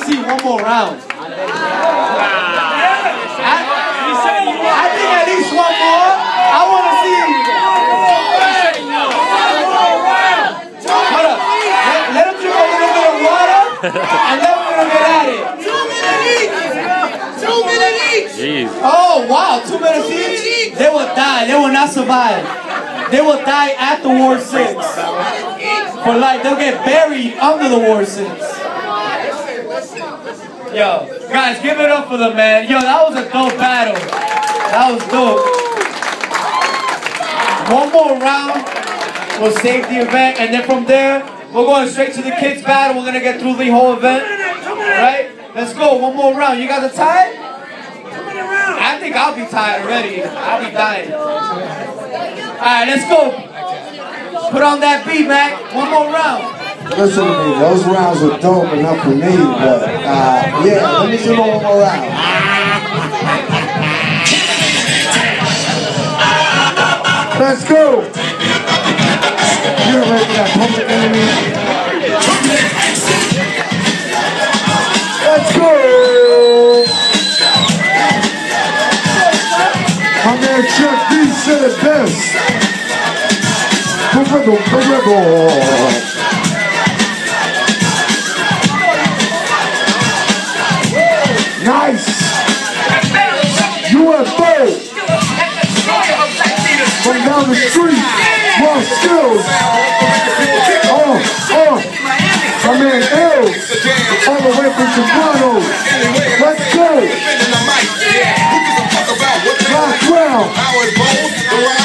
want to see one more round. I, I think at least one more. I want to see. Hold up. Let, let him drink a little bit of water, and then we're gonna get at it. Two minutes each. Two minutes jeez. Oh wow, two minutes each. They will die. They will not survive. They will die at the War Six. For life, they'll get buried under the War Six. Yo, guys, give it up for the man. Yo, that was a dope battle. That was dope. One more round will save the event, and then from there, we're going straight to the kids battle. We're gonna get through the whole event, right? Let's go. One more round. You guys are tired? I think I'll be tired already. I'll be dying. All right, let's go. Put on that beat, Mac. One more round. Listen to me, those rounds were dope enough for me, but uh, yeah, let me do one more round. Let's go! You're ready for that public enemy. Let's go! My man Chuck D said it best. The rebel, Nice! UFO! From down the street, Raw Skillz. Oh, oh, my man ILLZ, all the way from Toronto. Let's go! Last round.